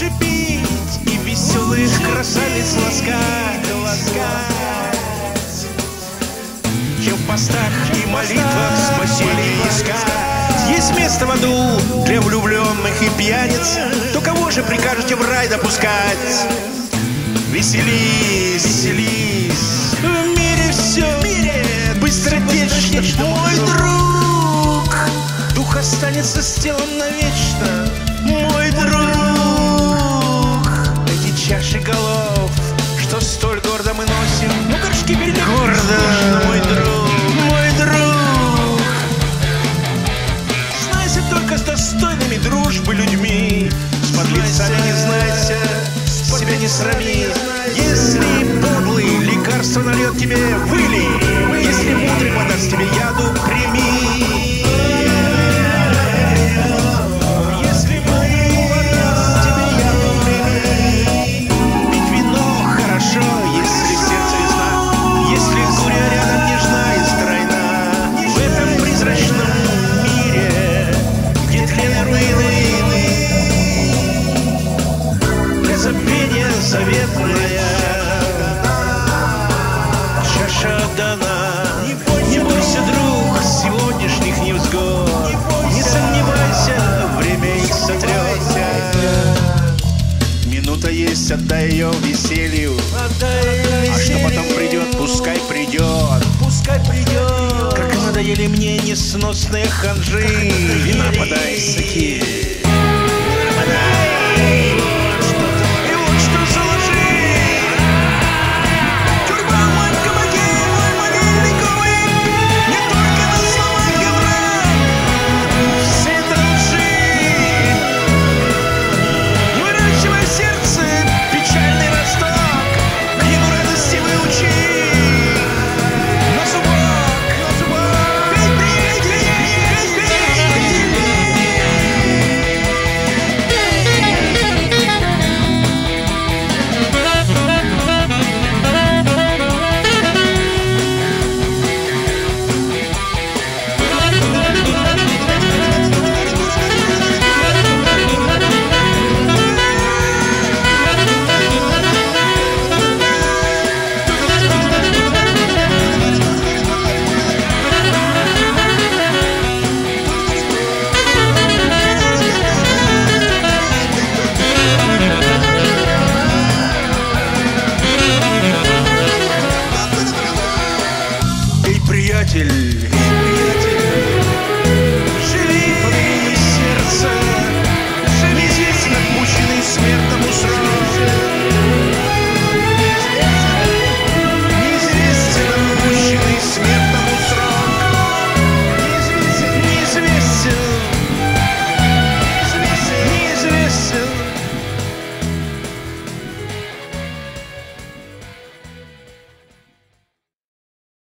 Веселых красавиц ласкать, ласкать. Чем в постах и молитвах спасение искать? Есть место в аду для влюбленных и пьяниц? То кого же прикажете в рай допускать? Веселись, веселись. В мире все в мире быстротечно. Мой друг Дух останется с телом навечно. Мой друг достойными дружбы людьми. С подлецами не знайся себя не срами. Если подлый лекарство нальет тебе, выли Если мудрый подаст тебе яду, Чаша дана Не бойся, друг, сегодняшних невзгод. Не сомневайся, время их сотрет Минута есть, отдай ее веселью. А что потом придет, пускай придет Пускай придет Как надоели мне несносные ханжи. Вина подай, саки